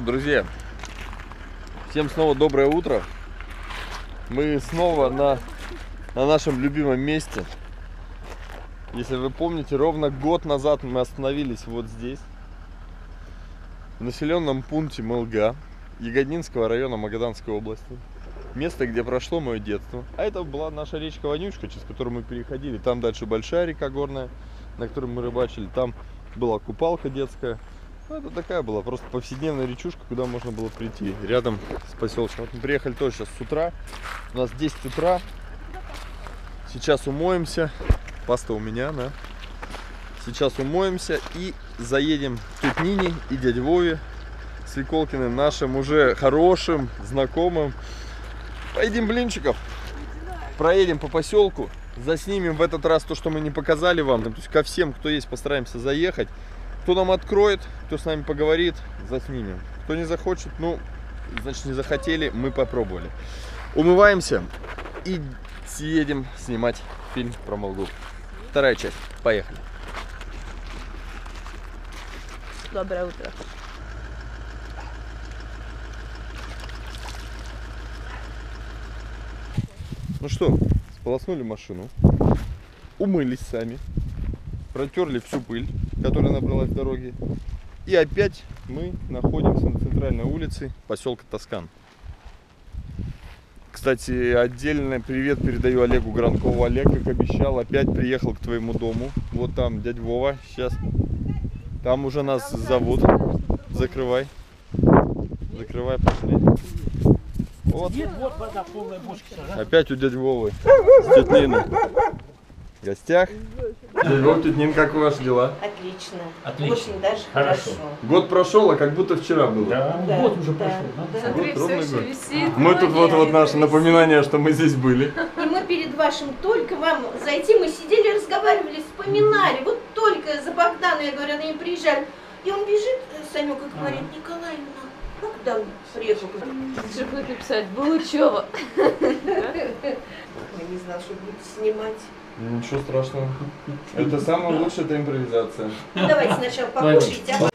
друзья, всем снова доброе утро. Мы снова на, на нашем любимом месте. Если вы помните, ровно год назад мы остановились вот здесь, в населенном пункте Мылга, Ягодинского района Магаданской области. Место, где прошло мое детство. А это была наша речка Вонючка, через которую мы переходили. Там дальше большая река горная, на которой мы рыбачили. Там была купалка детская. Ну, это такая была просто повседневная речушка, куда можно было прийти. Рядом с поселком. Вот мы приехали тоже сейчас с утра. У нас 10 утра. Сейчас умоемся. Паста у меня, да. Сейчас умоемся и заедем к тете Нине и дяде Вове с Виколкиным, нашим уже хорошим знакомым. Поедим блинчиков, проедем по поселку, заснимем в этот раз то, что мы не показали вам. То есть ко всем, кто есть, постараемся заехать. Кто нам откроет, кто с нами поговорит, заснимем. Кто не захочет, ну, значит не захотели, мы попробовали. Умываемся и съедем снимать фильм про Молгу. Вторая часть. Поехали. Доброе утро. Ну что, сполоснули машину, умылись сами, протерли всю пыль, которая набралась в дороге. И опять мы находимся на центральной улице поселка Тоскан. Кстати, отдельный привет передаю Олегу Гранкову. Олег, как обещал, опять приехал к твоему дому. Вот там дядь Вова сейчас. Там уже нас зовут. Закрывай. Закрывай, пошли. Вот. Опять у дяди Вовы. С тетей. В гостях. Дядя Вов, тетя Нин, как у вас дела? Отлично. Отлично. Очень даже Хорошо. хорошо. Год прошел, а как будто вчера было. Да, Да, год уже да, прошел. да? да. Вот ровно все год. еще висит. Мы тут вот вот наше напоминание, что мы здесь были. И мы перед вашим только вам зайти, мы сидели, разговаривали, вспоминали. Вот только за Богдана, я говорю, они приезжали. И он бежит, Санек, и говорит, Николаевна, Богдан приехал. Что будет написать? Булычева. Я не знал, что будет снимать. Ничего страшного. Это самая лучшая это импровизация. Ну, давайте сначала покушайте, а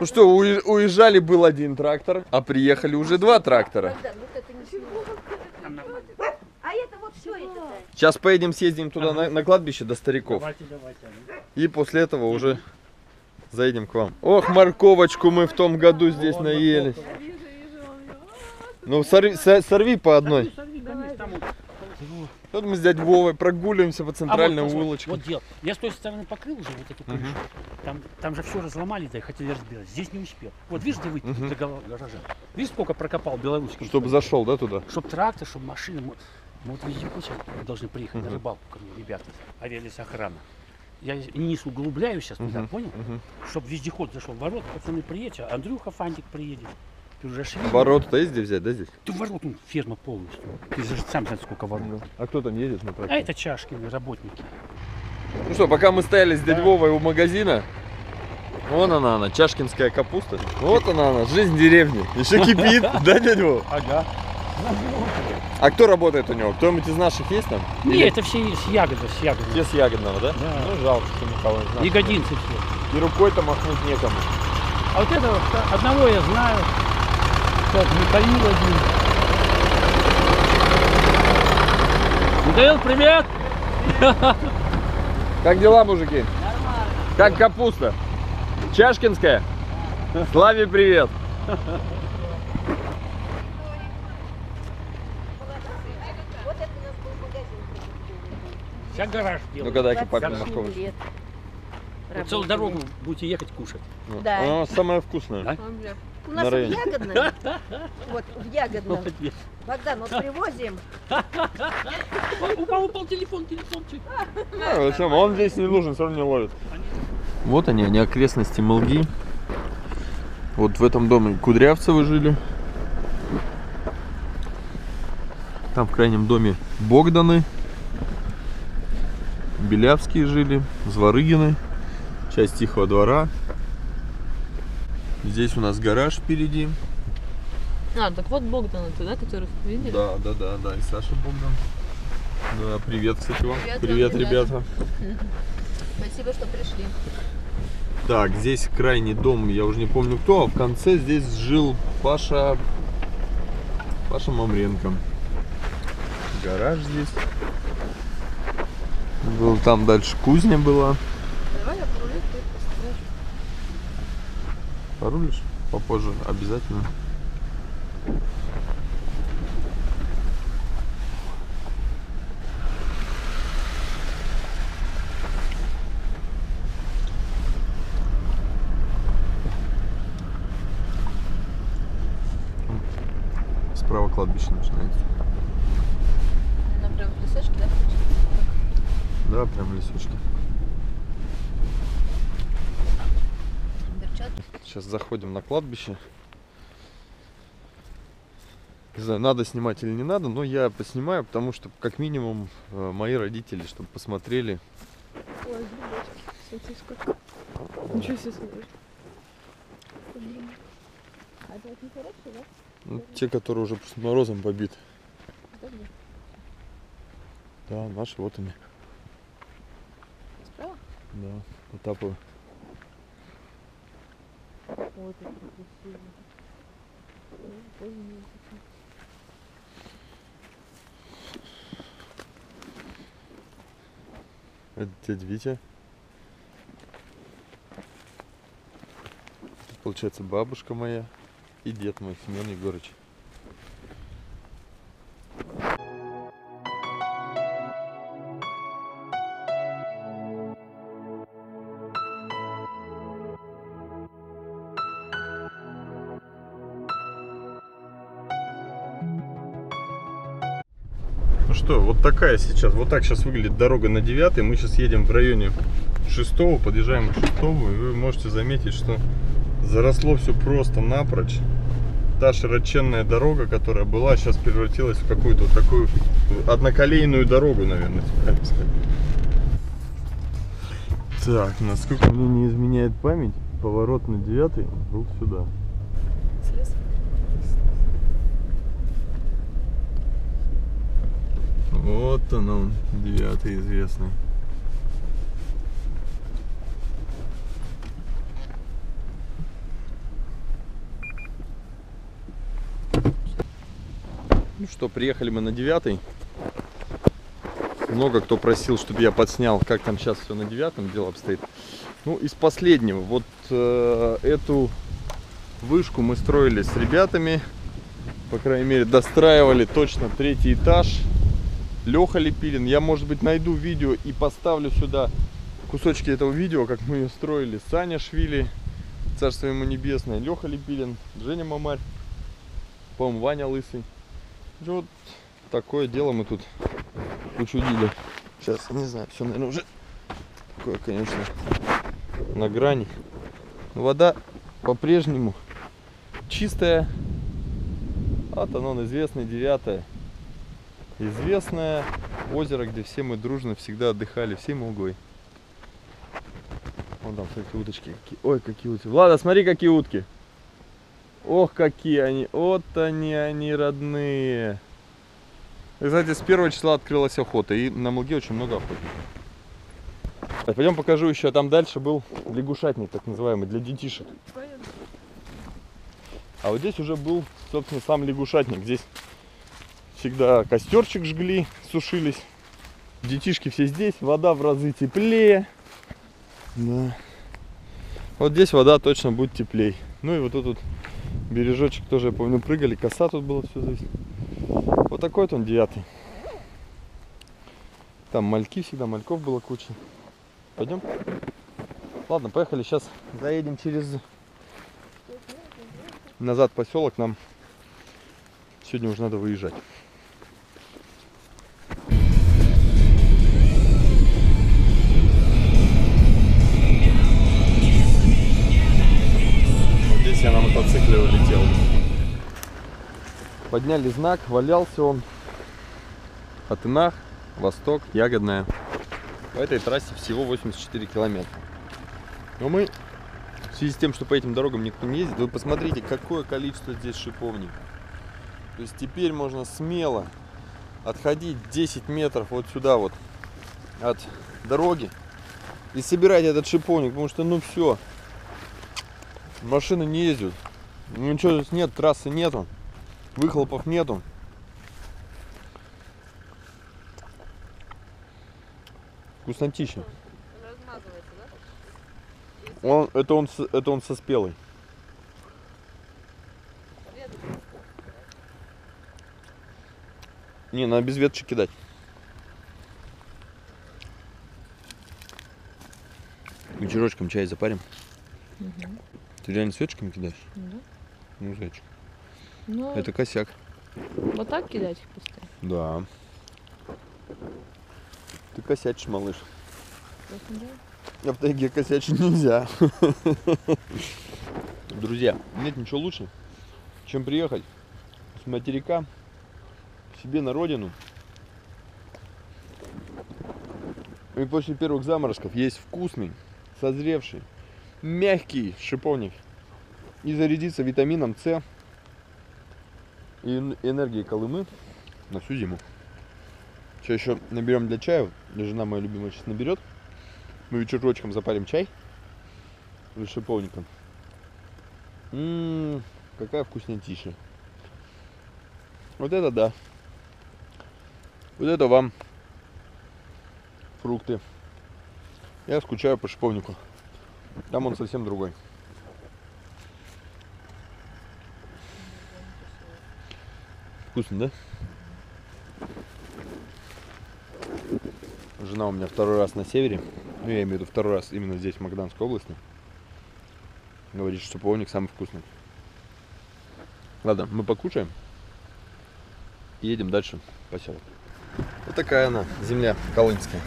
Ну что, уезжали был один трактор, а приехали уже два трактора. А? Сейчас поедем, съездим туда на, на кладбище до стариков. Давайте, давайте. И после этого уже заедем к вам. Ох, морковочку мы в том году здесь наелись. Ну сорви, со- сорви по одной. Вот мы с дядей Вовой прогуливаемся по центральной А вот, улочке. Вот дело. Я с той стороны покрыл уже вот эту крышу. Там, там же все разломали, да, и хотели разбирать. Здесь не успел. Вот видишь, где выйти Мгм. до гаража? Видишь, сколько прокопал белорусский? Чтобы зашел, да, туда? Чтоб трактор, чтобы машины. Мы, вот везде сейчас должны приехать на Мгм. рыбалку ко мне, ребята. Авиалес охрана. Я низ углубляю сейчас туда, понял? мгм. Чтоб вездеход зашел в ворот, пацаны приедете, а Андрюха Фантик приедет. Ты уже шли. Ворот-то есть где взять, да, здесь? Ты ворот, ну, ферма полностью. Ты же сам знаешь, сколько ворот. А кто там едет на А тракторе? это Чашкины, работники. Ну что, пока мы стояли с дядей Вовой у магазина, вон она, она, чашкинская капуста. Вот она, она, жизнь деревни. Еще кипит, да, дядя Вова? Ага. А кто работает у него? Кто-нибудь из наших есть там? Не, это все с ягоды, с ягоды. Все с ягодного, да? Да. Ну, жалко, что никого не знаю. Ягодинцы все. И рукой-то махнуть некому. А вот этого одного я знаю. Так, Михаил один. Михаил, привет! Как дела, мужики? Как капуста? Чашкинская? Славе привет! Вот это у нас был магазин. Сейчас гараж делаю. Ну-ка дай-ка папе 27 морковочку. лет. Вот целую дорогу будете ехать кушать. Ну, Да. Она самая вкусная. Да? У На нас в. Ягодном, вот в Ягодном, Молодец. Богдан, вот привозим, Упал, упал телефон, телефон. чуть. А, зачем? Он здесь не нужен, все равно не ловит. Вот они, они окрестности Молги. Вот в этом доме Кудрявцевы жили. Там в крайнем доме Богданы. Белявские жили, Зворыгины, часть Тихого двора. Здесь у нас гараж впереди. А, так вот Богдан это, да, которых видели? Да, да, да, да, и Саша Богдан. Да, привет, кстати, вам. Привет вам, привет ребята. ребята. Спасибо, что пришли. Так, здесь крайний дом, я уже не помню кто, а в конце здесь жил Паша... Паша Мамренко. Гараж здесь. Был там дальше кузня была. Давай я Порулишь? Попозже, обязательно. Справа кладбище начинается. Она прям в лесочке, да? Да, прям лесочки. Берчат. Сейчас заходим на кладбище. Не знаю, надо снимать или не надо, но я поснимаю, потому что как минимум э, мои родители, чтобы посмотрели. Ой. Смотри, сколько. Ничего себе смотришь. А это вот не хороший, да? Ну, те, которые уже просто морозом побиты. Да, наши, вот они. Справа? Да, Потаповы. Ой, какие красивые. Это дядя Витя. Тут, получается, бабушка моя и дед мой, Семен Егорыч. Что, вот такая сейчас, вот так сейчас выглядит дорога на 9 Мы сейчас едем в районе 6 подъезжаем к 6 и вы можете заметить, что заросло все просто напрочь. Та широченная дорога, которая была, сейчас превратилась в какую-то вот такую одноколейную дорогу, наверное, сказать. Так, насколько мне не изменяет память, поворот на 9 был сюда. Слез? Вот он, он, девятый известный. Ну что, приехали мы на девятый. Много кто просил, чтобы я подснял, как там сейчас все на девятом дело обстоит. Ну, из последнего, вот э, эту вышку мы строили с ребятами. По крайней мере, достраивали точно третий этаж. Леха Лепилин. Я, может быть, найду видео и поставлю сюда кусочки этого видео, как мы ее строили. Саня Швили, царство ему небесное, Леха Лепилин, Женя Мамарь, по-моему, Ваня Лысый. Вот такое дело мы тут учудили. Сейчас, не знаю, все, наверное, уже такое, конечно, на грани. Вода по-прежнему чистая. Вот оно, известное девятое известное озеро, где все мы дружно всегда отдыхали, всей Мулгой. Вон там, смотрите, уточки. Ой, какие утки. Влада, смотри, какие утки. Ох, какие они. Вот они, они родные. И, кстати, с первого числа открылась охота. И на Мулге очень много. Так, пойдем покажу еще. Там дальше был лягушатник, так называемый, для детишек. А вот здесь уже был, собственно, сам лягушатник. Здесь всегда костерчик жгли, сушились. Детишки все здесь, вода в разы теплее. Да. Вот здесь вода точно будет теплей. Ну и вот тут вот бережочек тоже, я помню, прыгали, коса тут было все здесь. Вот такой вот он девятый. Там мальки всегда, мальков было куча. Пойдем? Ладно, поехали. Сейчас заедем через назад поселок. Нам сегодня уже надо выезжать. Подняли знак, валялся он. Атынах, Восток, Ягодная. По этой трассе всего 84 километра. Но мы, в связи с тем, что по этим дорогам никто не ездит, вы посмотрите, какое количество здесь шиповника. То есть теперь можно смело отходить 10 метров вот сюда вот от дороги и собирать этот шиповник, потому что ну все, Машины не ездят. Ну ничего здесь нет, трассы нету. Выхлопов нету. Вкуснотища. Он, это он, это он со спелой. Не, надо без веточек кидать. Вечерочком чай запарим. Ты реально с веточками кидаешь? Да. Ну, зайчик. Ну, Это косяк. вот так кидать их просто. Да. Ты косячишь, малыш. А в тайге косячить нельзя. Друзья, нет ничего лучше, чем приехать с материка к себе на родину. И после первых заморозков есть вкусный, созревший, мягкий шиповник. И зарядиться витамином С и эн- энергией Колымы на всю зиму. Сейчас еще наберем для чая. Жена моя любимая сейчас наберет. Мы вечерочком запарим чай с шиповником. Ммм, какая вкуснятища. Вот это да. Вот это вам фрукты. Я скучаю по шиповнику. Там он совсем другой. Вкусно, да? Жена у меня второй раз на севере. Ну, я имею в виду второй раз именно здесь, в Магданской области. Говорит, что шиповник самый вкусный. Ладно, мы покушаем. И едем дальше по селу. Вот такая она, земля колынская.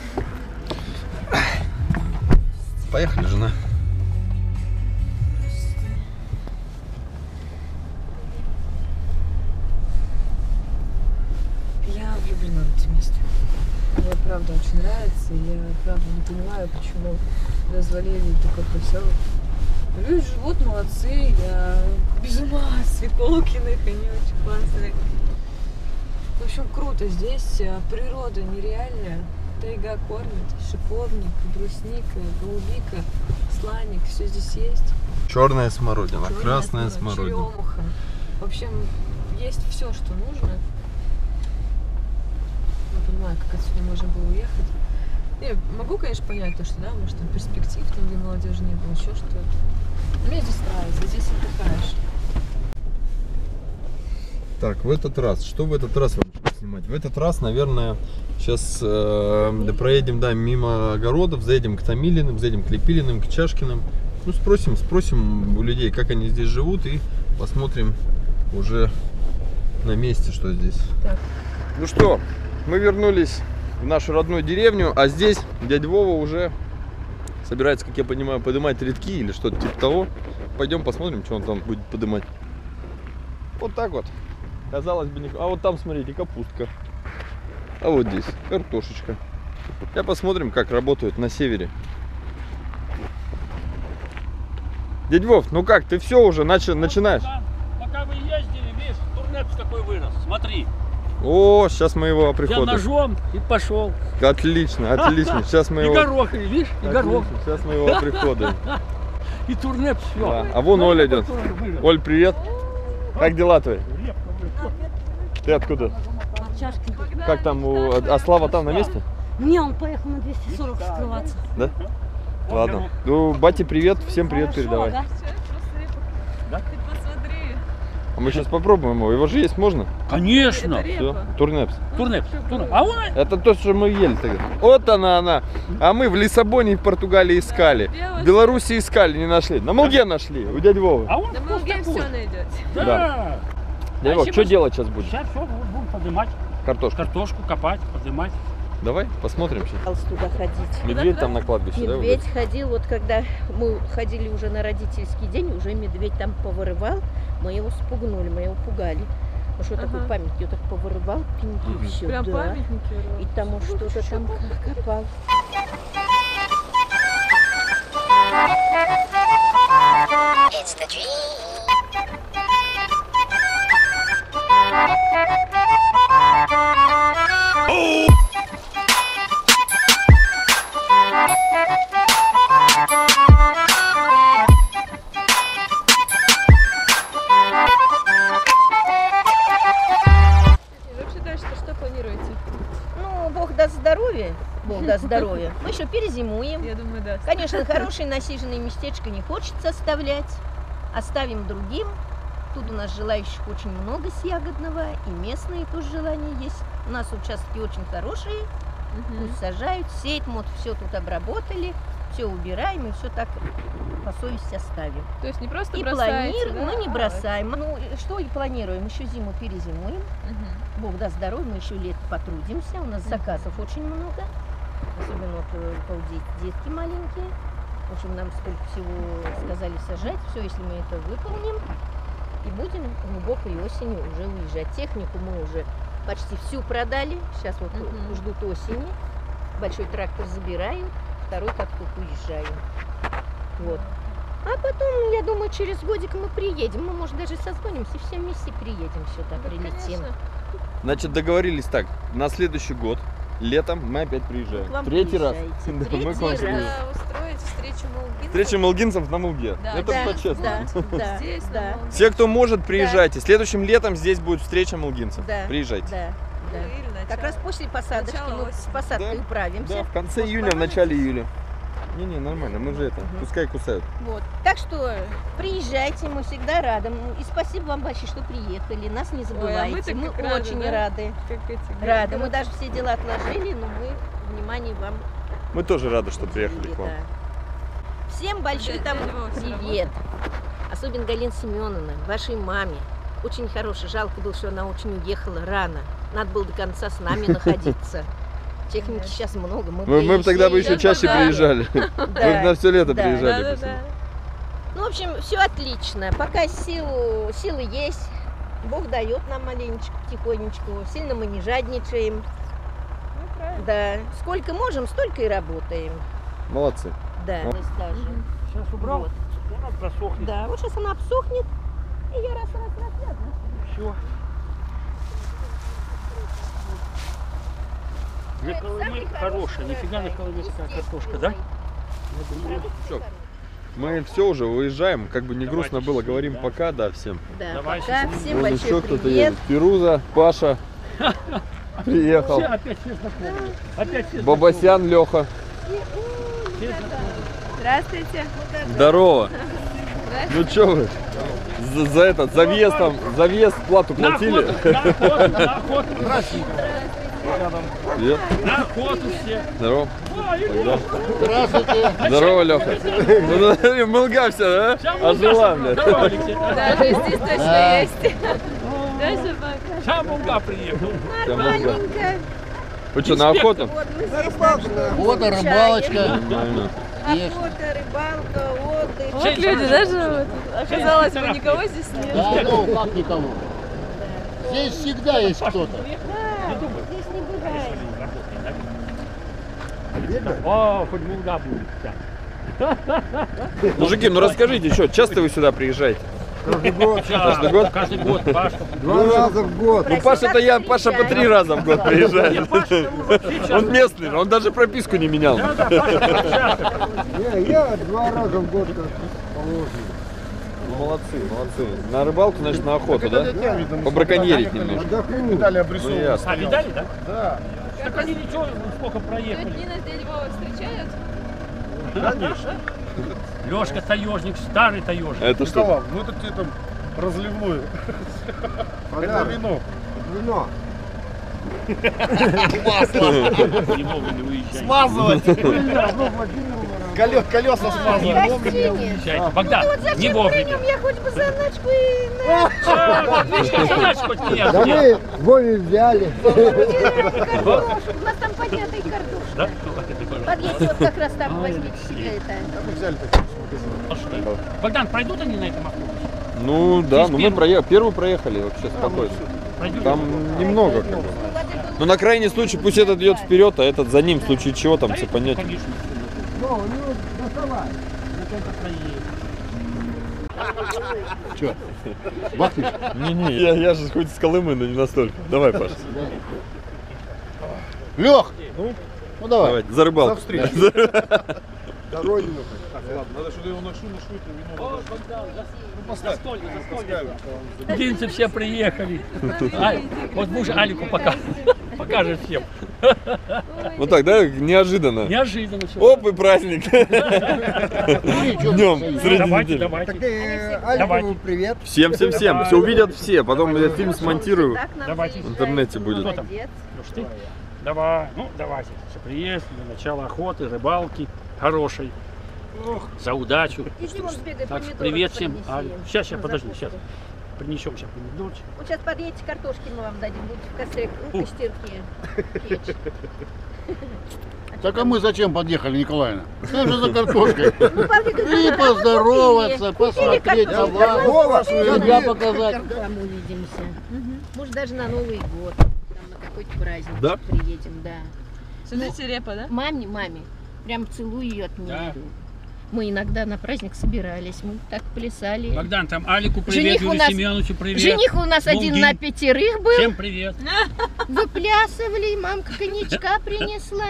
Поехали, жена. Очень нравится. и Я правда не понимаю, почему развалили такой поселок. Люди живут молодцы, я без ума от Светлокиных, они очень классные. В общем, круто. Здесь э, природа нереальная. Тайга кормит, шиповник, брусника, голубика, сланик, все здесь есть. Черная смородина, Чёрная красная смородина, смородина. черемуха. В общем, есть все, что нужно. Не понимаю, как отсюда можно было уехать. Я могу, конечно, понять то, что, да, может, там перспектив там для молодежи не было, еще что-то. Мне здесь нравится, здесь отдыхаешь. Так, в этот раз, что в этот раз вам снимать? В этот раз, наверное, сейчас э, проедем, да, мимо огородов, заедем к Томилиным, заедем к Лепилиным, к Чашкиным. Ну, спросим, спросим у людей, как они здесь живут, и посмотрим уже на месте, что здесь. Так. Ну что, мы вернулись в нашу родную деревню, а здесь дядя Вова уже собирается, как я понимаю, поднимать редки или что-то типа того. Пойдем посмотрим, что он там будет поднимать. Вот так вот. Казалось бы, не... а вот там, смотрите, капустка. А вот здесь картошечка. Я посмотрим, как работают на севере. Дядь Вов, ну как, ты все уже начи- начинаешь? Пока, пока вы ездили, видишь, турнепс какой вырос. Смотри. О, сейчас мы его Я приходим. ножом и пошел. Отлично, отлично. Сейчас мы И его... горох, видишь, и горох. Сейчас мы его приходим. И турнепс все. Да. А вон Оля идет. Оль, привет. Как дела твои? Ты откуда? Чашки. Как там? у- А Слава там на месте? Не, он поехал на 240 скрываться. Да? Ладно. Ну, бате привет, всем привет передавай. А мы сейчас попробуем его. Его же есть можно? Конечно. Все. Турнепс. Турнепс. турнепс. А он Это то, что мы ели тогда. Вот она, она. А мы в Лиссабоне и в Португалии искали. В Беларуси искали, не нашли. На Молге нашли, у дяди Вовы. А он Да мы просто где такой. все найдете. Да. Да. Дядя Вов, А что если делать сейчас будем? Сейчас все, будем поднимать Картошку. картошку, копать, поднимать. Давай посмотрим сейчас. туда ходить. Медведь там на кладбище, медведь да? Медведь ходил, вот когда мы ходили уже на родительский день, уже медведь там повырывал, мы его спугнули, мы его пугали. Ну что ага. такой памятник, он так повырывал пеньки, угу. все, Прям да. памятники? И там что-то там копал. It's the dream. Здоровья. Мы еще перезимуем. Я думаю, да. Конечно, хорошее насиженное местечко не хочется оставлять. Оставим другим. Тут у нас желающих очень много с ягодного, и местные тоже желания есть. У нас участки очень хорошие, пусть сажают, сеять, вот все тут обработали, все убираем и все так по совести оставим. То есть не просто И планируем, да? но не а, бросаем. Ну, и что и планируем, еще зиму перезимуем. мгм. Бог даст здоровья, мы еще лет потрудимся. У нас заказов очень много. Особенно вот э, детки маленькие. В общем, нам сколько всего сказали сажать. Все, если мы это выполним. И будем глубокой осенью уже уезжать. Технику мы уже почти всю продали. Сейчас вот Мгм. ждут осени. Большой трактор забираю, второй только уезжаю. Вот. А потом, я думаю, через годик мы приедем. Мы, может, даже созвонимся и все вместе приедем сюда, Да, прилетим. конечно. Значит, договорились так. На следующий год, летом, мы опять приезжаем. Вам Третий раз. Да, мы к Третий вам. Надо устроить встречу Малгинцев. Встреча малгинцев на Мулге. Да, Это да, по-честному. Да, да, Здесь, да. Все, кто может, приезжайте. Следующим летом здесь будет встреча малгинцев. Да. Приезжайте. да, да. Или Как начало. раз после посадочки Начало мы с посадкой Да, управимся. Да, в конце Может, июня, в начале июля. Не-не, нормально, мы же это, Мгм. пускай кусают. Вот. Так что приезжайте, мы всегда рады. И спасибо вам большое, что приехали. Нас не забывайте. мы так мы как рады, очень да? рады. Как эти Рады. Мы даже все дела отложили, но мы внимание вам Мы тоже рады, что приехали к вам. да. Всем большой там привет. Особенно Галина Семеновна, вашей маме. Очень хорошая. Жалко было, что она очень уехала рано. Надо было до конца с нами находиться. Техники сейчас много. Мы, Мы, мы бы тогда бы еще чаще приезжали. Мы бы на все лето Да. приезжали. Ну, в общем, все отлично. Пока силу, силы есть. Бог дает нам маленечко, потихонечку. Сильно мы не жадничаем. Ну, правильно. Да. Сколько можем, столько и работаем. Молодцы. Да. Ну. Даже. Сейчас убрал, Вот. она просохнет. Да. Вот сейчас она обсохнет. И я раз, раз, раз, раз. Все. Для колымы хороший хорошая, нифига не урожай, колымецкая картошка, да? Всё. Мы все уже уезжаем, как бы не Давайте грустно было, говорим да. пока, да, всем. Да, Давай, пока. Всем Вон большой еще кто-то привет. едет. Перуза, Паша приехал. Все, опять все знакомые. Опять все Бабасян Леха. Все. Здравствуйте. Здорово. Ну что вы? За, за этот, за въезд там, за въезд плату На платили? охоту, на охоту, на Нет? На охоту все. Здорово. Ой, Да. Здорово, Леха. Ну, смотри, Мылга вся, да? Ожила, Здорово, блядь. Даже здесь точно есть. Да, собака. Вся Мулга приехал. Вся Мылга. Нормальненько. Вы что, на охоту? Вот что Охота, изучаем. рыбалочка. Охота, рыбалка, отдых. Вот люди, да, живут? Оказалось бы, никого здесь нет. Да, ну как никого. Здесь всегда есть кто-то. Да, здесь не бывает. О, хоть Мулга будет. Мужики, ну расскажите, что, часто вы сюда приезжаете? Каждый год. Каждый год? Каждый год, Пашка. Два раза в год. Ну, Паша-то я, Паша по три раза в год приезжает. Он местный, он даже прописку не менял. Паша, я два раза в год как положено. Ну, Молодцы, молодцы. На рыбалку, значит, на охоту, да? Побраконьерить немножко. Ну, ясно. А, видали, да? Да. Так они ничего, сколько проехали. Тетя Нина с дядей Вовой встречают? Лешка таежник, старый таежник. Это что? ну это тебе там разливную. Это вино. Вино. Уезжай. Смазывать. Колеса. Гостиница. Уезжайте. Богдан, Ну вот не зачем при вовремя. нем я хоть бы заначку и на А, меня Да нет. мы Вове взяли. У нас там поднятая картошка. Да? Подъедьте, вот как раз там возьмите себе это. Богдан, пройдут они на этом автобусе? Ну да, ну мы проехали, первую проехали вообще спокойно. Пройдут? Там немного как бы. Но на крайний случай пусть этот идет вперед, а этот за ним, в случае чего там все понятно. Ну, ну, доставай. Ну, только проедет. Бахнешь? Не-не, я, я же хоть с Колымы, но не настолько. Давай, Паша. Лех! Ну давай. Давай, за рыбалку. За встречу. За родину. Надо что-то его нашу, нашу это вино. Застолье, застолье. Гинцы все приехали. Вот муж Алику пока. Покажет всем. Вот так, да? Неожиданно. Неожиданно все. Оп, и праздник. Днем, среди Давайте, недели. давайте. Алькову Давайте. привет. Всем, всем, всем. Все увидят все. Потом я фильм смонтирую. Давайте. В интернете будет. Уж ты? Давай, ну давайте. Все, приветствую, начало охоты, рыбалки хорошей. За удачу. Так что привет всем. А, сейчас, сейчас, подожди, сейчас. Принесем сейчас помидорчик. Вот сейчас подъедете, картошки мы вам дадим, будете в костре костерки печь. Так а мы зачем подъехали, Николаевна? Что же за картошкой? Ну, И поздороваться, посмотреть Вова, себя показать. Там увидимся. Может, даже на Новый год. Там на какой-то праздник приедем, да. Смотрите, репа, да? Маме, маме. Прям целую ее от меня. Да. Мы иногда на праздник собирались, мы так плясали. Богдан, там Алику привет, Жених Юрию нас- Семеновичу привет. Жених у нас один Долгий. на пятерых был. Всем привет. Выплясывали, мамка коньячка принесла.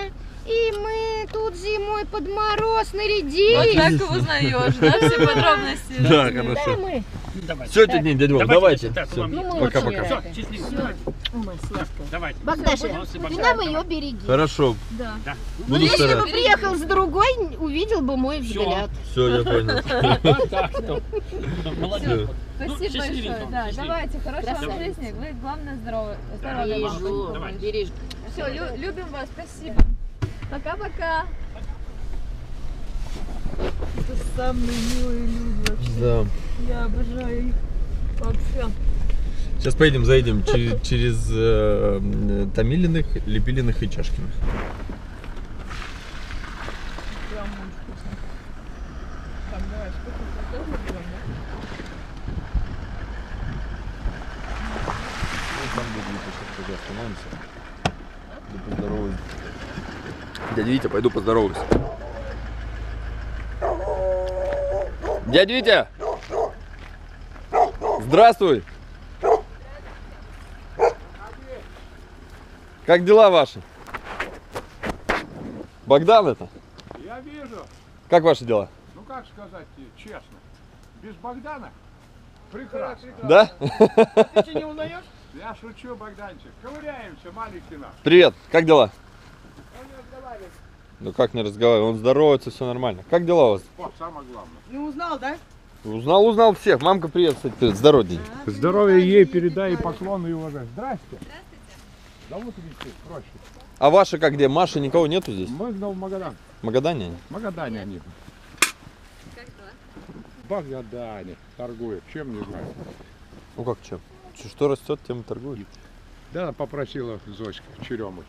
И мы тут зимой под мороз Вот нарядились. так и узнаешь, да, все подробности. Да, Да, хорошо. мы. Ну, давайте. Все, тетя День, дядя Вов, давайте. Вам Ну. Все, счастливо. Давайте. Ой, сладкая. Давайте. Богдаша, ты нам ее береги. Хорошо. Да. Да. Буду Если бы приехал с другой, увидел бы мой взгляд. Все, я понял. Молодец. Ну, Спасибо большое. Да, давайте, хорошего жизни. Вы, главное, вам. Бережу, Давай. бережу. Все, любим вас. Спасибо. Пока-пока. Это самые милые люди вообще. Да. Я обожаю их. Вообще. Сейчас поедем, заедем через, через э, Томилиных, Лепилиных и Чашкиных. Прям очень вкусно. Так, давай, сколько тоже берем, да? Там где остановимся. Иду поздороваюсь. Дядя Витя, пойду поздороваюсь. Дядя Витя! Здравствуй! Как дела ваши? Богдан это? Я вижу, Как ваши дела? ну как сказать тебе, честно, без Богдана прекрасно. Да? Ты что, не узнаешь? Я шучу, Богданчик. Ковыряемся, маленький наш. Привет, как дела? Ну как не разговариваю, он здоровается, все нормально. Как дела у вас? Вот, самое главное. Не узнал, да? Узнал, узнал всех. Мамка, привет, кстати, привет. Здорово, день. Здоровья ей передай и поклоны и уважать. Здрасте. Да вот видите, проще. А ваши как где? Маша, никого нету здесь? Мы в Магадан. Магадане они? Магадане они. В Магадане торгуют. Чем не знаю. Ну как что? Что растет, тем и торгует. Да, попросила Зоська Черемы.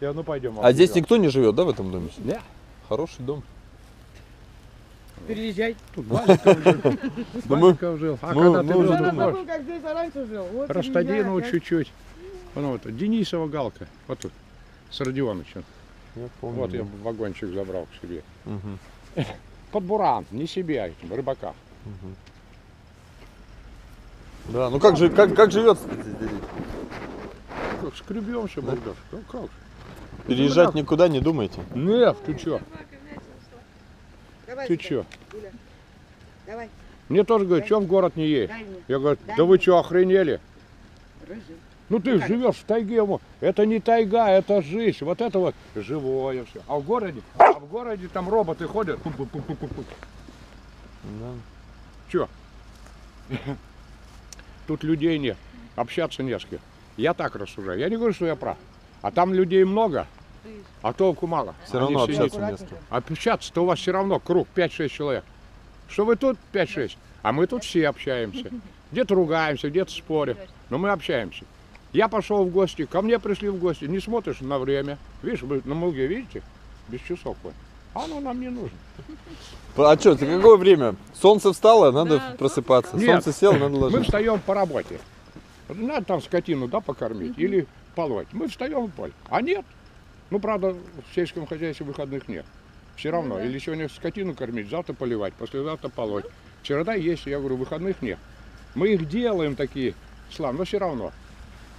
Я, ну пойдем. А здесь никто не живет, да, в этом доме? Нет. Хороший дом. Переезжай. Тут Васьков жил. Да Васьков жил. А когда ты уже жил, можешь? Такой, как здесь раньше жил. Переезжай, чуть-чуть. Ну, вот, Денисова галка. Вот тут. С Родионовичем. Я помню. Вот я вагончик забрал к себе. Мгм. Под буран, не себе, а этим, рыбака. Да, ну как, же, как, как живется здесь? Как скребемся, Богдаш. Ну как же. Переезжать никуда не думаете? Нет, ты чё? Давай, Ты чё? Давай. Мне тоже говорят, чем в город не едешь? Я говорю, Дай да вы что, охренели? Ну ты живешь в тайге, это не тайга, это жизнь. Вот это вот живое все. А в городе, а в городе там роботы ходят. Пу-пу-пу-пу-пу. Да. Чё? Тут людей нет, общаться не с кем. Я так рассуждаю. Я не говорю, что я прав. А там людей много, а толку мало. Все равно Они сидят. общаться не с кем. Общаться-то у вас все равно круг 5-6 человек. Что вы тут 5-6, а мы тут все общаемся. Где-то ругаемся, где-то спорим, но мы общаемся. Я пошел в гости, ко мне пришли в гости, не смотришь на время. Видишь, вы на Мулге видите? Без часов ходит. А оно нам не нужно. А что, ты какое время? Солнце встало, надо Да, просыпаться. Нет. Солнце село, надо Мы ложиться. встаем по работе. Надо там скотину, да, покормить или полоть. Мы встаем в поле. А нет. Ну, правда, в сельском хозяйстве выходных нет. Все равно. Или сегодня скотину кормить, завтра поливать, послезавтра полоть. Череда есть, я говорю, выходных нет. Мы их делаем такие, слав, но все равно.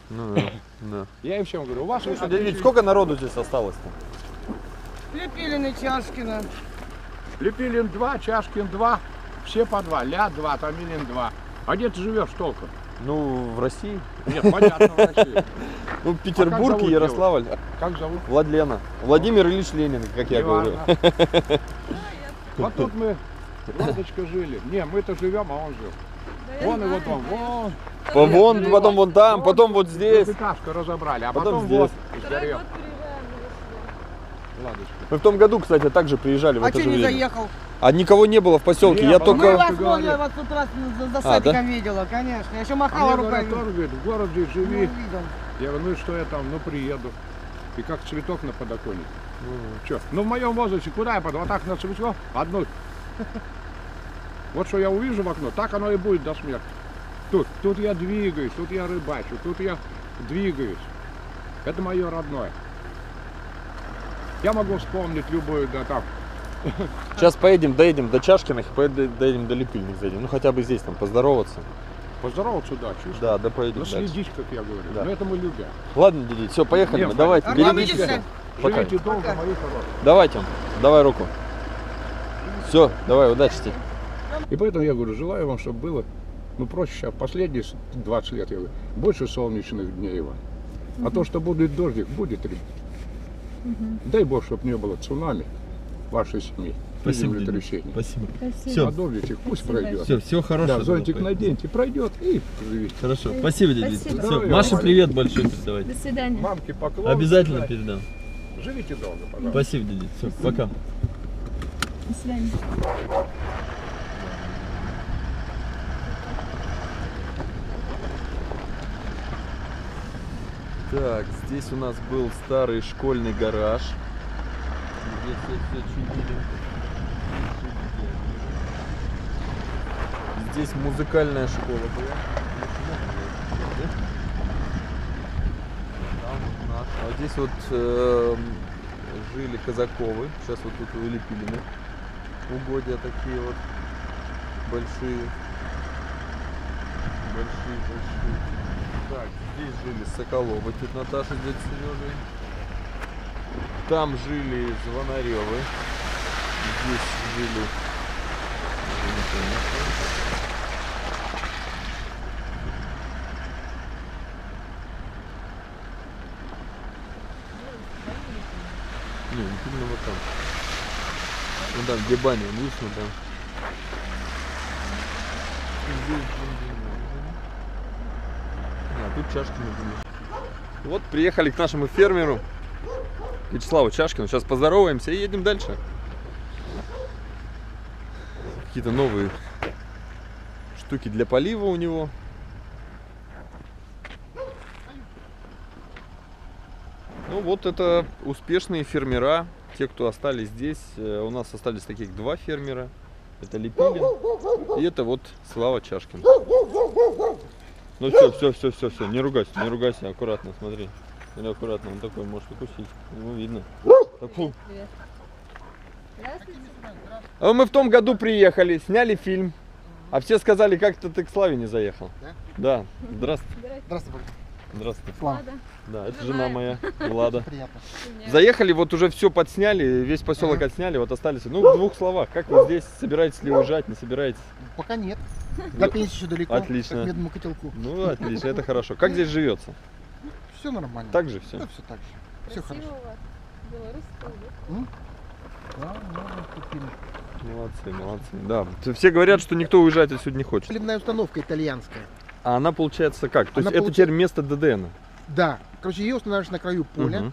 Ну, да, да. Я им всем говорю, у вас выходные. Витя, сколько народу здесь осталось-то? Лепилины Чашкина. Лепилин два, Чашкин два, все по два. Ля два, Томилин два. А где ты живешь толком? Ну, в России. Нет, понятно, в России. Ну, Петербург зовут и Ярославль. Как зовут? Владлена. Владимир Ильич Ленин, как я говорю. Вот тут мы, Ладочка, жили. Не, мы-то живем, а он жил. Вон и вот он, вон. По- Вон, потом вон там, потом вот здесь. Пятиэтажку разобрали, а Потом вот. Ладочка. Мы в том году, кстати, также приезжали в А это что же не время. заехал? А никого не было в поселке. Не Я было. Мы только... вас, говоришь. я вас тут раз за, за А, садиком да? видела, конечно. Я еще А махала говорят, руками. тоже, говорит, в городе Ну, живи. видел. Я говорю, ну и что я там, ну приеду. И как цветок на подоконнике. Че? Ну в моем возрасте куда я пойду? Вот так на цветок? Одну. Вот что я увижу в окно, так оно и будет до смерти. Тут, тут я двигаюсь, тут я рыбачу, тут я двигаюсь. Это мое родное. Я могу вспомнить любую, да там, Сейчас поедем, доедем до Чашкиных, поедем, доедем до Лепильных зайдем. Ну, хотя бы здесь там поздороваться. поздороваться, да, чувствую. Да, да поедем дальше. Наследить, как я говорю. Да. Но это мы любим. Ладно, деди, все, поехали Не. Давайте, берегите себя. Пока. Живите долго, Пока. мои хорошие. Давайте, давай руку. Все, давай, удачи тебе. И поэтому я говорю, желаю вам, чтобы было, ну проще сейчас, последние с- 20 лет, я говорю, больше солнечных дней вам. А то, что будет дождик, будет, ребят. Дай Бог, чтобы не было цунами вашей семье. и землетрясений. Спасибо. Подобрите, пусть пройдет. Все, все хорошо. Да, зонтик наденьте, пройдет и живите. Хорошо. Спасибо, дядя. Спасибо. Все, Маше привет большой передавайте. До свидания. Мамке поклон. Обязательно передайте. передам. Живите долго, пожалуйста. Спасибо, дядя. Все, пока. До свидания. Так, здесь у нас был старый школьный гараж. Здесь все, все чудили. Здесь музыкальная школа была. А здесь вот эм, жили казаковы. Сейчас вот тут улепили угодья такие вот большие. Большие, большие. Так, здесь жили Соколовы, тетя Наташа, дядя Сережа. Там жили Звонаревы. Здесь жили... не. Не, именно вот там. Ну там, где баня, видишь, там. Здесь. Были. Вот приехали к нашему фермеру Вячеславу Чашкину. Сейчас поздороваемся и едем дальше. Какие-то новые штуки для полива у него. Ну вот это успешные фермера, те, кто остались здесь. Э, У нас остались таких два фермера. Это Лепилин и это вот Слава Чашкин. Ну все, все, все, все, все, не ругайся, не ругайся, аккуратно, смотри. Смотри, аккуратно, он такой может укусить. Ему видно. Такой. А мы в том году приехали, сняли фильм. А все сказали, как то ты к Славе не заехал. Да? Здравствуй. Здравствуй, Здравствуй. Слава. Да, это жена моя, Влада. Приятно. Заехали, вот уже все подсняли, весь поселок отсняли, вот остались. Ну, в двух словах, как вы здесь, собираетесь ли уезжать, не собираетесь? Пока нет. До пенсии еще далеко. Отлично. Как медному котелку. Ну, отлично, это хорошо. Как здесь живется? Все нормально. Так же все? Да, все так же. Все хорошо. Молодцы, молодцы. Да, все говорят, что никто уезжать отсюда не хочет. Поливная установка итальянская. А она получается как? То есть Она это получ- теперь место ДДН? Да. Короче, ее устанавливаешь на краю поля.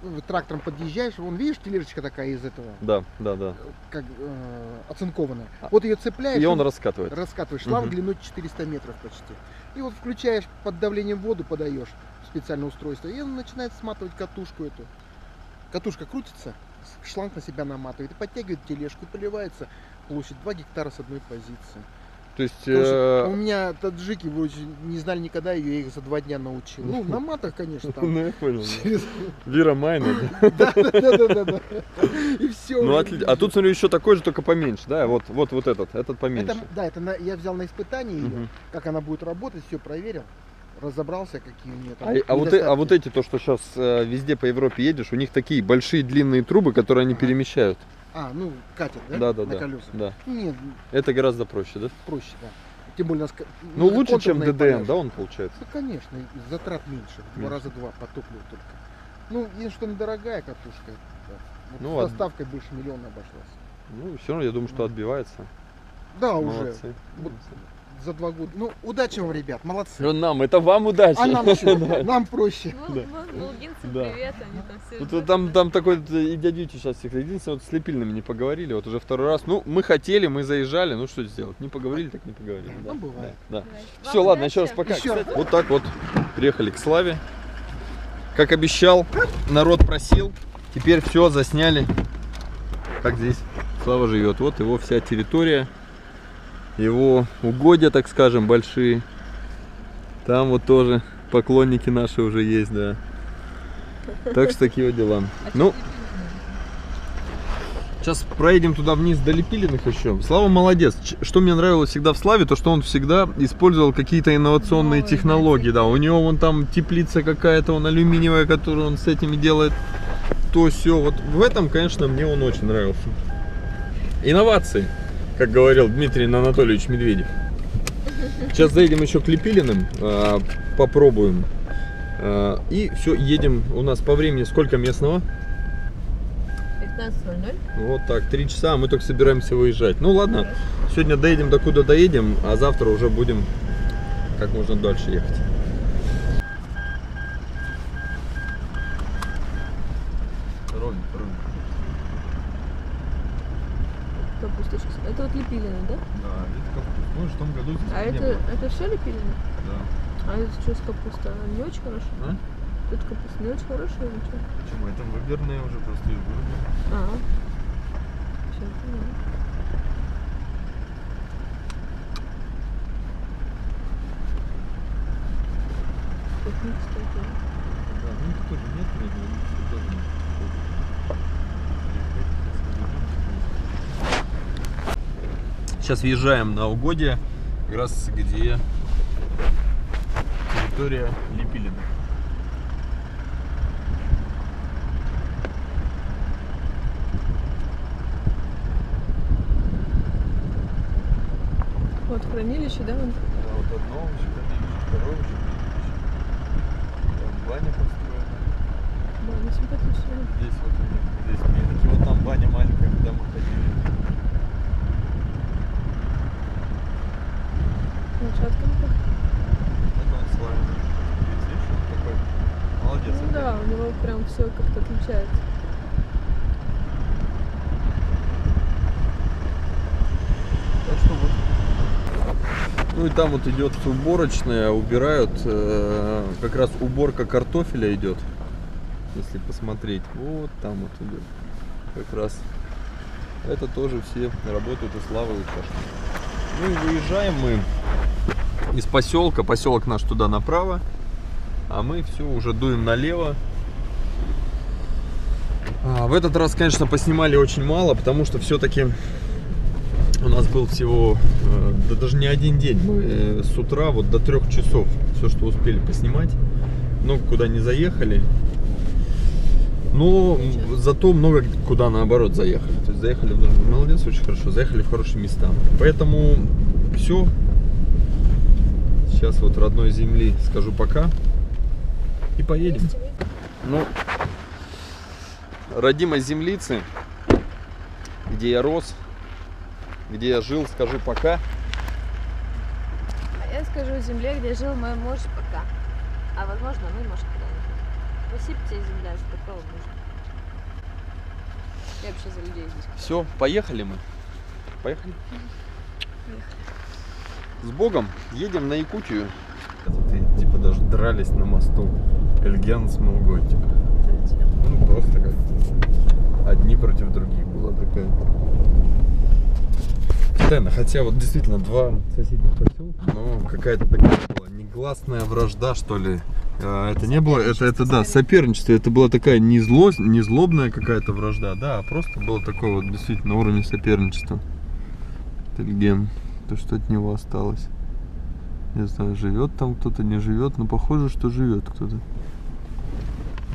Э, Трактором подъезжаешь. Вон, видишь, тележечка такая из этого, Да, да, да. как э, оцинкованная. А. Вот ее цепляешь. И он раскатывает. раскатываешь шланг Мгм. длиной 400 метров почти. И вот включаешь под давлением воду, подаешь специальное устройство, и он начинает сматывать катушку эту. Катушка крутится, шланг на себя наматывает, и подтягивает тележку, и поливается площадь 2 гектара с одной позиции. То есть... Э, У меня таджики не знали никогда ее, я их за два дня научил. Ну, на матах, конечно, там. Ну, я понял. Вира Майна, да? Да, да, да. И все. Ну. А тут, смотрю, еще такой же, только поменьше, да? Вот, вот, вот этот, этот поменьше. Да, это я взял на испытание ее, как она будет работать, все проверил, разобрался, какие у нее там А, а вот, э- а вот эти, то, что сейчас везде по Европе едешь, у них такие большие длинные трубы, которые они перемещают. А, ну, катят, да? Да, да, На да. колесах. Да. Нет, Это гораздо проще, да? проще, да. Тем более, нас Ну, лучше, чем контурные ДДМ, да, он получается? Ну, конечно, и затрат меньше, в два Меньше. раза два по топливу только. Ну, единственное, что недорогая катушка. да. Вот Ну, с от- доставкой больше миллиона обошлась. Ну, все равно, я думаю, что отбивается. Да, уже. Молодцы. Вот за два года. Ну, удачи вам, ребят, молодцы. Ну, нам, это вам удачи. А нам еще, Да. нам проще. Ну, Да. вон, волгинцам Да. привет, они там все Ну, то там, там такой вот и дядя Витя сейчас всех. Единственное, вот с лепильными не поговорили, вот уже второй раз. Ну, мы хотели, мы заезжали, ну что сделать? Не поговорили, так не поговорили. Да, Ну, бывает. Да. Давай. Все, ладно, еще раз пока. Еще раз. Кстати, Вот так вот приехали к Славе. Как обещал, народ просил. Теперь все засняли. Как здесь Слава живет. Вот его вся территория. Его угодья, так скажем, большие. Там вот тоже поклонники наши уже есть, да. Так что такие вот дела. Ну, Сейчас проедем туда вниз до Лепилиных еще. Слава молодец. Что мне нравилось всегда в Славе, то что он всегда использовал какие-то инновационные Новые, технологии. Да, у него вон там теплица какая-то, он алюминиевая, которую он с этими делает. То все. Вот в этом, конечно, мне он очень нравился. Инновации, как говорил Дмитрий Анатольевич Медведев. Сейчас заедем еще к Лепилиным, а, попробуем. А, И все, едем. У нас по времени сколько местного? 15.00. Вот так, три часа, а мы только собираемся выезжать. Ну ладно, сегодня доедем до куда доедем, а завтра уже будем как можно дальше ехать. Ровно, ровно. Капуста сейчас. Это вот лепилина, да? Да, это капуста. Ну, в том году здесь А не это, все лепилина? Да. А это что с капуста? Она не очень хорошая? А? Тут капуста не очень хорошая или что? Почему? Это выборные уже просто из выборные. А. Все, кстати. Да, ну их тоже нет, я говорю, что тоже нет. Сейчас въезжаем на угодье, как раз где территория Лепилина. Вот хранилище, да? вон? Да, вот одно еще хранилище, второе еще хранилище. Там баня построена. Да, ну симпатично. Здесь вот у них, здесь мельники. Вот там баня маленькая, куда мы ходили. Ну Это он с вами. Видишь, такой молодец. Ну да, у него прям все как-то отличается. Так что вот. Ну и там вот идет уборочная, убирают, э, как раз уборка картофеля идет, если посмотреть. Вот там вот идет, как раз. Это тоже все работают и Слава участвует. Ну и выезжаем мы из поселка, поселок наш туда направо, а мы все уже дуем налево. А, в этот раз, конечно, поснимали очень мало, потому что все-таки у нас был всего, э, да даже не один день. Мы э, с утра вот до трех часов все, что успели поснимать. Много куда не заехали. Но м, зато много куда наоборот заехали. То есть заехали, в молодец, очень хорошо, заехали в хорошие места. Поэтому все. Сейчас вот родной земли скажу пока. И поедем. Ну, родимой землицы, где я рос, где я жил, скажу пока. А я скажу земле, где жил мой муж пока. А возможно, мой муж когда-нибудь. Спасибо тебе, земля, за такого мужа. Я вообще за людей здесь. Все, поехали мы. Поехали. С Богом. Едем на Якутию. Это типа даже дрались на мосту. Эльген с Молгой, типа. Ну, просто как одни против других была такая. Постоянно, хотя вот действительно два соседних поселка, но какая-то такая была негласная вражда, что ли. А, Это не было, это, это да, соперничество, это была такая не, зло, не злобная какая-то вражда, да, а просто было такое вот действительно на уровне соперничества. Тельген, то, что от него осталось. Не знаю, живет там кто-то, не живет, но похоже, что живет кто-то.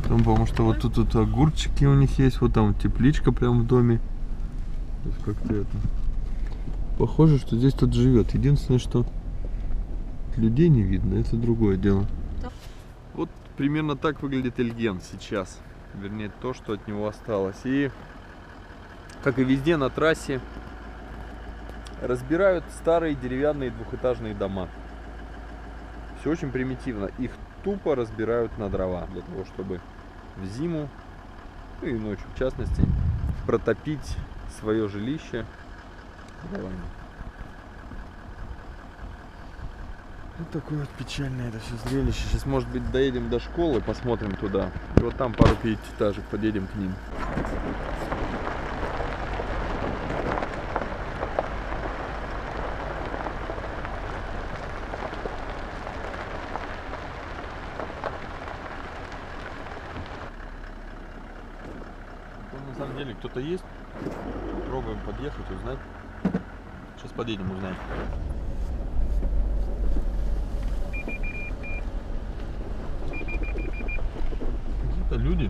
Там, потому что вот тут вот огурчики у них есть, вот там тепличка прям в доме. То есть как-то это. Похоже, что здесь тут живет. Единственное, что людей не видно, это другое дело. Вот примерно так выглядит Эльген сейчас. Вернее, то, что от него осталось. И, как и везде на трассе, разбирают старые деревянные двухэтажные дома. Все очень примитивно. Их тупо разбирают на дрова для того, чтобы в зиму, ну и ночью в частности, протопить свое жилище дровами. Вот такое вот печальное это все зрелище. Сейчас, может быть, доедем до школы, посмотрим туда. И вот там пару пятиэтажек, подъедем к ним. Там на самом деле кто-то есть. Попробуем подъехать, узнать. Сейчас подъедем, узнаем. Какие-то люди.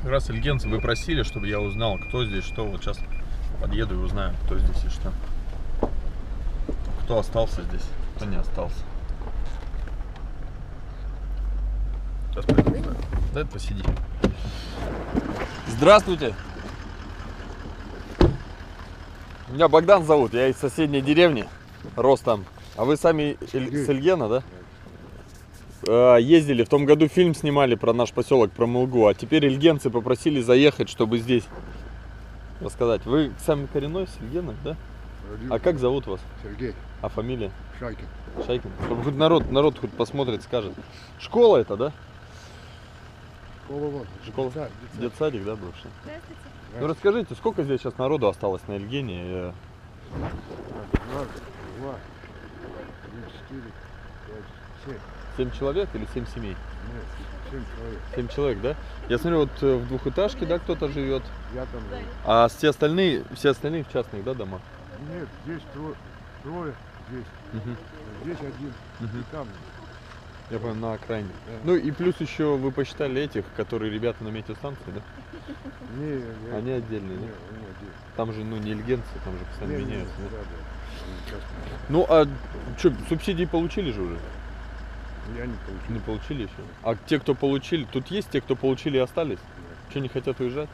Как раз ильгенцы вы просили, чтобы я узнал, кто здесь, что. Вот сейчас подъеду и узнаю, кто здесь и что. Кто остался здесь, кто не остался. Сейчас пойду. Дай посиди. Здравствуйте. Меня Богдан зовут, я из соседней деревни, рос там. А вы сами Эль- с Эльгена, да? Э, Ездили, в том году фильм снимали про наш поселок, про Мылгу, а теперь эльгенцы попросили заехать, чтобы здесь рассказать. Вы сами коренной с Эльгена, да? А как зовут вас? Сергей А фамилия? Шайкин. Шайкин. Чтобы хоть народ, народ хоть посмотрит, скажет. Школа это, да? Школа. Школа? Да, Детсадик, да, бывший? Здравствуйте. Ну расскажите, сколько здесь сейчас народу осталось на Эльгене? Э, Раз, два, три, четыре, пять, семь. Семь человек или семь семей? Нет, семь человек. Семь человек, да? Я смотрю, вот э, в двухэтажке, да, кто-то живет. Я там живу. А все остальные, все остальные в частных, да, домах? Нет, здесь трое, трое здесь. Мгм. Здесь один. Мгм. И там. Я понял, на окраине. Да. Ну и плюс еще вы посчитали этих, которые ребята на метеостанции, да? Не, не, Они отдельные, не, да? они отдельные. Там же, ну, не эльгенцы, там же постоянно Не, не, меняются, да, да? да. Ну, а что, субсидии получили же уже? Я не получил. Не получили еще? А те, кто получили, тут есть те, кто получили и остались? Что, не хотят уезжать?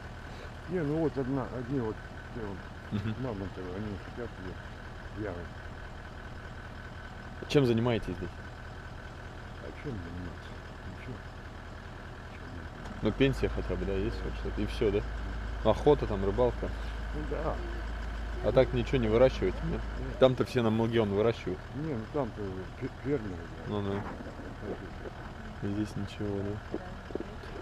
Не, ну вот одна, одни вот, где вот мама-то, они хотят в Ярость. Чем занимаетесь здесь? Чем заниматься? Ничего. Ну, пенсия хотя бы, да, есть вот что-то, и все, да? Охота там, рыбалка. Ну да. А так ничего не выращиваете, нет? Нет. Там-то все на Мылге он выращивают. Не, ну там-то фе- фермеры. да. Ну, ну. Здесь ничего, да.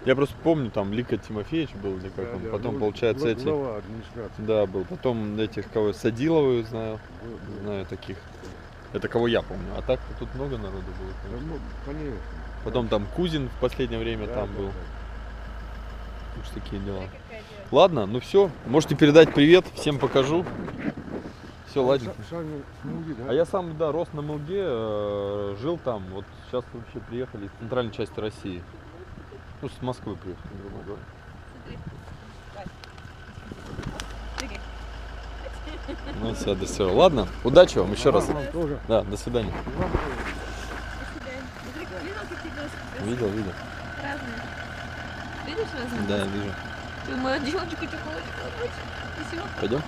Я просто помню, там Лика Тимофеевич был, или как Да, он. да, Потом, ну, получается, гла- эти... Да, был. Потом этих, кого Садиловую знаю. Был, был. Знаю таких. Это кого я помню. А так тут много народу было. Да, конечно. ну, конечно. Потом там Кузин в последнее время Да, там да, был. да. Уж такие дела. Ладно, ну все. Можете передать привет, всем покажу. Все, да? А я сам, да, рос на Мылге, э, жил там. Вот сейчас вообще приехали из центральной части России. Ну, с Москвы приехали, грубо говоря. Ну все, до всего. Ладно, удачи вам еще раз. Да, до свидания. Видел? Видел. Разные. Видишь разные? Да, вижу. Ты моя девочка чоколадик. Спасибо. Пойдем?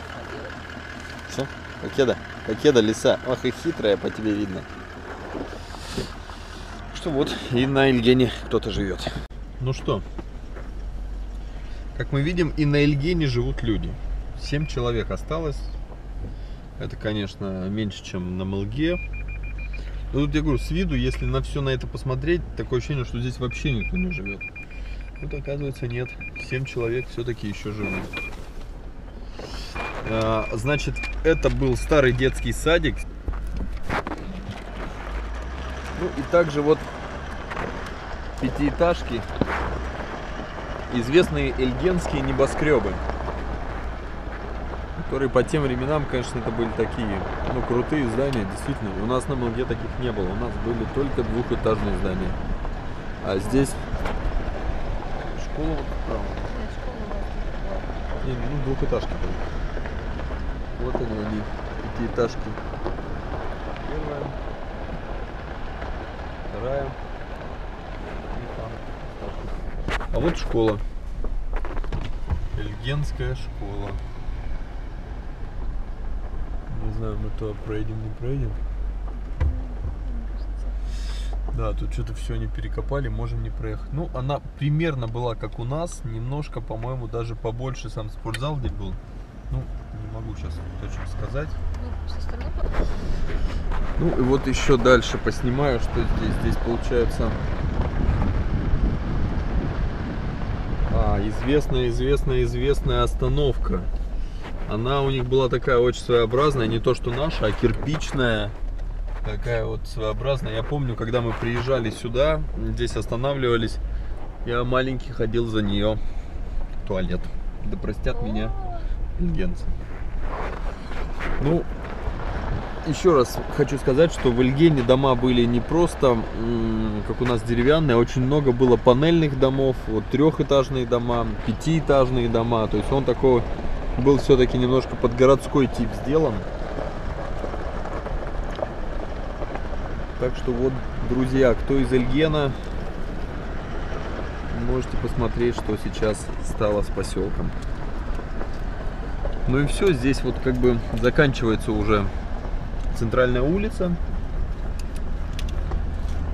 Все? Покеда. Покеда, лиса. Ох, и хитрая по тебе видно. Что вот, и на Ильгене кто-то живет. Ну что, как мы видим, и на Ильгене живут люди. Семь человек осталось. Это, конечно, меньше, чем на Мылге. Но тут я говорю, с виду, если на все на это посмотреть, такое ощущение, что здесь вообще никто не живет. Вот оказывается нет. Семь человек все-таки еще живут. А, Значит, это был старый детский садик. Ну и также вот пятиэтажки, известные эльгенские небоскребы, которые по тем временам, конечно, это были такие, ну, крутые здания, действительно. У нас на Мылге таких не было, у нас были только двухэтажные здания. А здесь школа вот справа. Не, ну, двухэтажки были. Вот они, они, пятиэтажки. Первая, вторая. И там. А вот школа. Эльгенская школа. Знаю, мы то проедем, не проедем. Да, тут что-то все не перекопали, можем не проехать. Ну, она примерно была как у нас, немножко, по-моему, даже побольше сам спортзал где был. Ну, не могу сейчас точно сказать. Ну, Ну и вот еще дальше поснимаю, что здесь. Здесь получается... А, известная, известная, известная остановка. Она у них была такая очень своеобразная, не то что наша, а кирпичная. Такая вот своеобразная. Я помню, когда мы приезжали сюда, здесь останавливались, я маленький ходил за нее в туалет. Да простят меня ильгенцы. Ну, еще раз хочу сказать, что в Ильгене дома были не просто, как у нас деревянные, а очень много было панельных домов, вот трехэтажные дома, пятиэтажные дома. То есть он такой был все-таки немножко под городской тип сделан. Так что вот, друзья, кто из Эльгена, можете посмотреть, что сейчас стало с поселком. Ну и все, здесь вот как бы заканчивается уже центральная улица.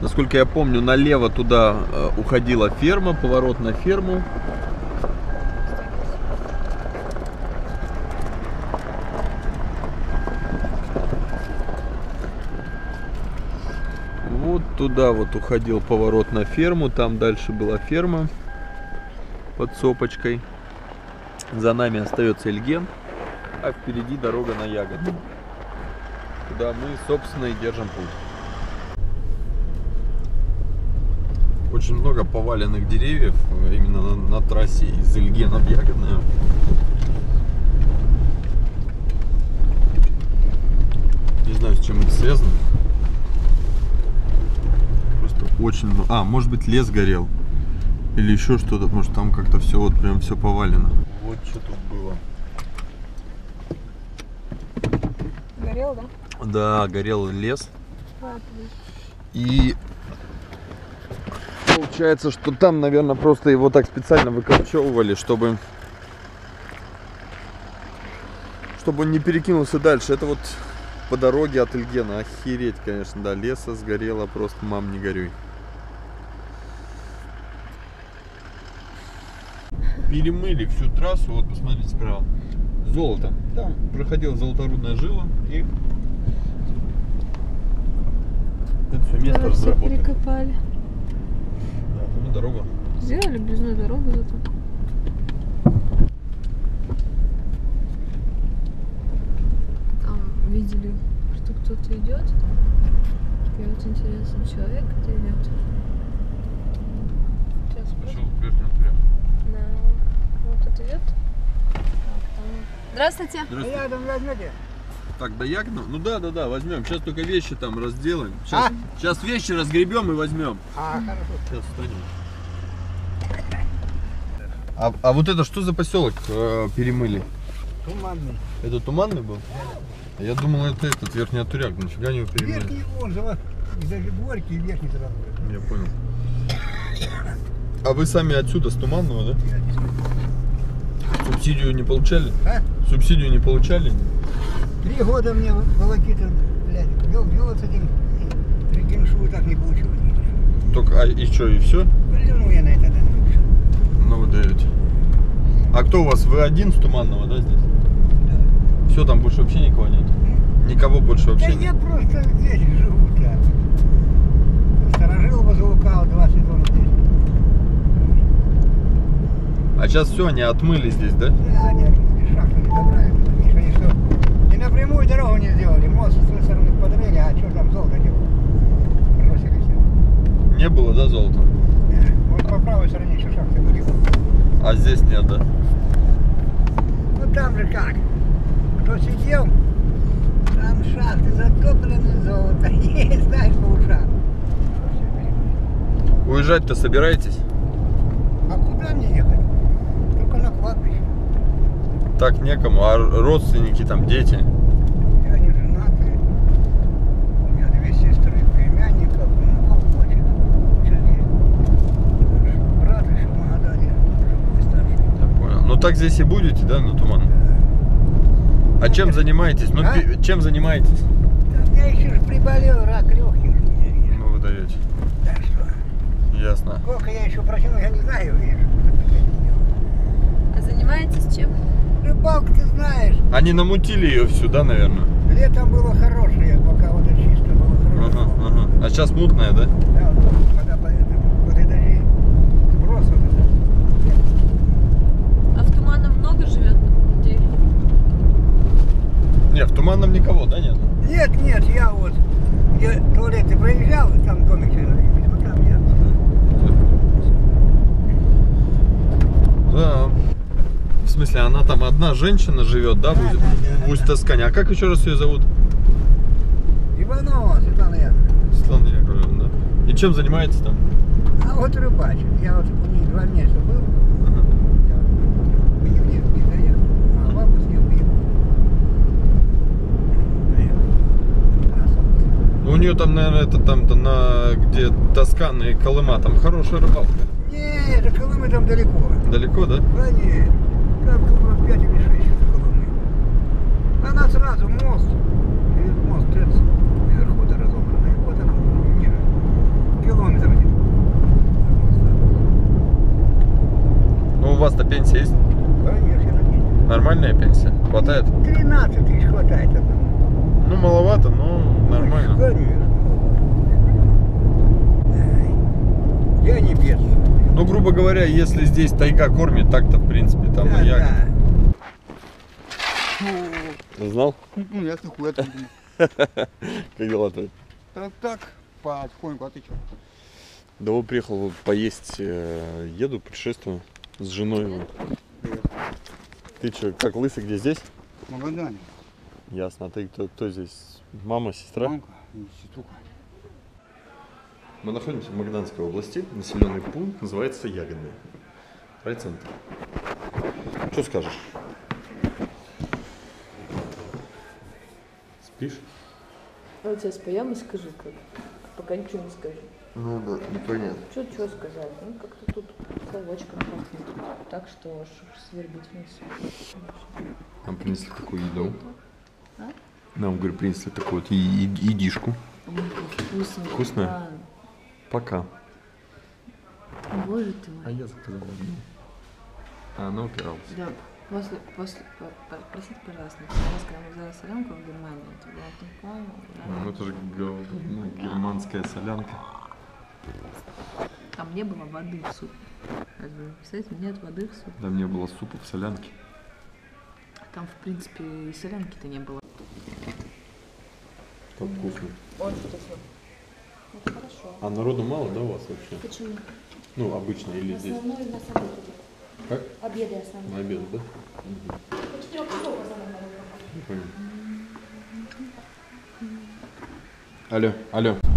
Насколько я помню, налево туда э, уходила ферма, поворот на ферму. Вот туда вот уходил поворот на ферму, там дальше была ферма под сопочкой. За нами остается Эльген, а впереди дорога на Ягоду. Куда мы, собственно, и держим путь. Очень много поваленных деревьев именно на, на трассе из Ильгена в Ягодную. Не знаю, с чем это связано. Очень много. А, может быть лес горел. Или еще что-то, потому что там как-то все вот прям все повалено. Вот что тут было. Горел, да? Да, горел лес. И получается, что там, наверное, просто его так специально выкорчевывали, чтобы чтобы он не перекинулся дальше. Это вот по дороге от Ильгена. Охереть, конечно, да. Леса сгорело, просто мам не горюй. Перемыли всю трассу, вот посмотрите справа. Золото. Там проходила золоторудная жила и это все место все разработали. перекопали. Да, ну дорога. Сделали объездную дорогу зато. Там видели, что кто-то идет. И вот интересно, человек это идет. Сейчас Туряк. Да. Вот там- Здравствуйте. Здравствуйте. Рядом возьмете? Так, до Ягну? Ну да, да, да, возьмем. Сейчас только вещи там разделаем. Сейчас, сейчас вещи разгребем и возьмем. А, хорошо. Сейчас встанем. А, а вот это что за поселок э, перемыли? Туманный. Это туманный был? Я думал, это этот верхний Туряк. Нафига они его перемыли? Верхний, он же вот, даже горький, и верхний сразу. Я понял. А вы сами отсюда, с Туманного, да? Субсидию не получали? А? Субсидию не получали? Три года мне волокиты, блядь, вел, вел с этим, прикинь, что так не получилось. Только, а и что, и все? Блин, я на это, да. Ну, вы даете. А кто у вас? Вы один с Туманного, да, здесь? Да. Все, там больше вообще никого нет? Никого больше вообще да нет? я просто здесь живу, да. Сторожил возле Лукава 22 А сейчас все, они отмыли здесь, да? Да, они шахту не забрали. Что они что? И напрямую дорогу не сделали. Мост с той стороны подрыли, а что там золото делать? Бросили все. Не было, да, золота? Вот по правой стороне еще шахты были. А здесь нет, да? Ну там же как? Кто сидел, там шахты затоплены золото. Есть, знаешь, по ушам. Уезжать-то собираетесь? А куда мне ехать? ребенок в Агре. Так некому, а родственники там, дети? Я не женатый. У меня две сестры, племянников, а внуков хочет. Брат еще в Магадане, другой старший. Я понял. Ну так здесь и будете, да, на туман? Да. А ну, чем я... занимаетесь? Ну, а? Пи... чем занимаетесь? Да, я еще же приболел, рак легких. Ну, вы даете. Да что? Ясно. Сколько я еще протяну, я не знаю, видишь. Занимаетесь чем? Рыбалка, ты знаешь, Они намутили ее всю, да, наверное? летом было хорошее, пока вода чистая, было хорошо. Ага, ага. А сейчас мутная, да? Да, вот, когда по этому, после дождей, сброс вот этот. А в туманном много живет людей? Не, в туманном никого, да, нет? Нет, нет, я вот, где туалеты проезжал, там домик человек, там я. Да. В смысле, она там одна женщина живет, да, в Усть- в Усть-Тоскане? А как еще раз ее зовут? Иванова Светлана Яковлевна. Светлана Яковлевна, да? И чем занимается там? А вот рыбачит. Я вот у них два месяца был. В июне а в августе уехал. Ну, у нее там, наверное, это там-то на где Тоскана и Колыма, там хорошая рыбалка. Не, это Колымы там далеко. Далеко, да? Да нет, там кругом 5 или 6 это Колымы. Она сразу мост, мост ТЭЦ, наверху-то разобранный. Вот она ниже. Километр где-то. Ну, у вас-то пенсия есть? Конечно, нет. Нормальная пенсия? Хватает? 13 тысяч хватает одному. Ну, маловато, но нормально. Конечно. Я не бедствую. Ну, грубо говоря, если здесь тайга кормит, так-то, в принципе, там Да, и да. Знал? Ну, я хуя там. Как дела твои? Так, так, потихоньку, а ты что? Да вот приехал вот поесть, э, еду, путешествую с женой. вот. Ты что, как лысый, где здесь? В Магадане. Ясно. А ты кто, кто здесь? Мама, сестра? Мамка и сеструха. Мы находимся в Магаданской области. Населенный пункт называется Ягодный. Райцентр. Что скажешь? Спишь? А вот сейчас споем и скажу как. Пока ничего не скажу. Ну да, непонятно. Что, что сказать? Ну, как-то тут совочком пахнет. Так что аж свербить вниз. Нам принесли такую еду. А? Нам, говорю, принесли такую вот и- и- едишку. Вкусно. Вкусно? Да. Пока. Боже ты мой. А я заказал одну. А она упиралась. Да, после, после, по- по- простите, пожалуйста, раз, когда мы взяли солянку в Германии, это том плане, да, Ну это же ну, германская солянка. там не было воды в вы Представляете, нет воды в супе. Там не было супа в солянке. Там, в принципе, и солянки-то не было. Как вкусно. Очень вкусно. Хорошо. А народу мало, да, у вас вообще? Почему? Ну, обычно или здесь? Основной обед идет. Как? Обеды основные. На обед, да? По четырех часов в основном понял. Алло, алло.